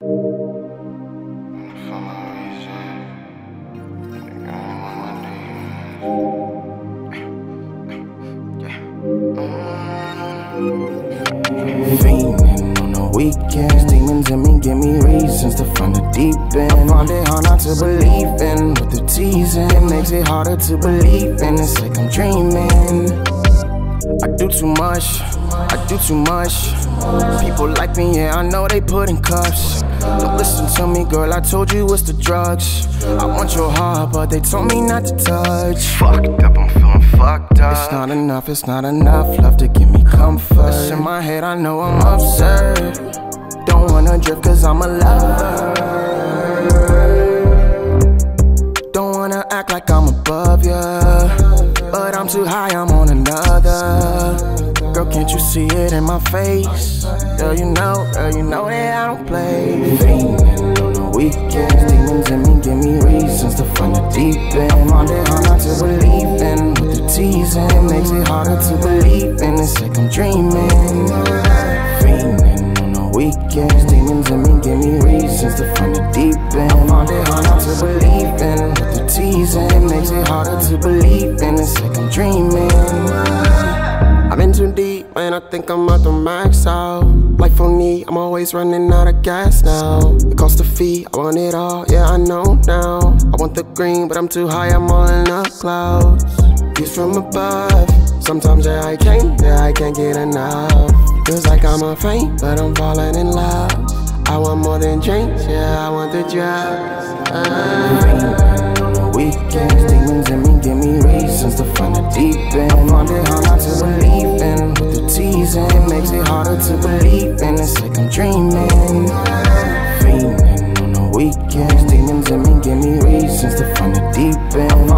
Fiending on the weekends, demons in me give me reasons to find the deep end. Find it hard not to believe in with the teasing. It makes it harder to believe in. It's like I'm dreaming. I do too much, I do too much. People like me, yeah, I know they put in cuffs. Don't listen to me, girl, I told you it's the drugs. I want your heart, but they told me not to touch. Fucked up, I'm feeling fucked up. It's not enough, it's not enough love to give me comfort. It's in my head, I know I'm absurd. Don't wanna drift, cause I'm a lover. I'm too high, I'm on another. Girl, can't you see it in my face? Girl, you know, girl, you know that I don't play. Fiending on the weekends, demons in me give me reasons to find the deep end. Find it hard not to believe in with the teasing. Makes it harder to believe in. It's like I'm dreaming. Fiending on the weekends, demons in me give me reasons to find the deep end. Find it hard not to believe deep, man. I think I'm at the max out. Life on me, I'm always running out of gas now. It costs a fee, I want it all, yeah, I know now. I want the green, but I'm too high, I'm all in the clouds. Views from above, sometimes yeah, I can't, yeah, I can't get enough. Feels like I'm a faint, but I'm falling in love. I want more than drinks, yeah, I want the drugs. Uh. On Feeling on the weekends. Demons me give me reasons to find the deep end.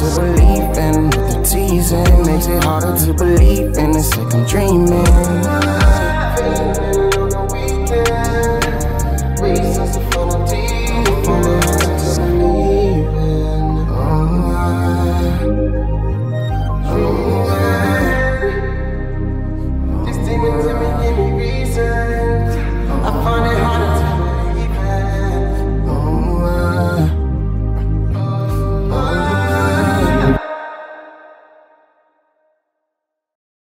To believe in teasing. Makes it harder to believe in. It's like I'm dreaming.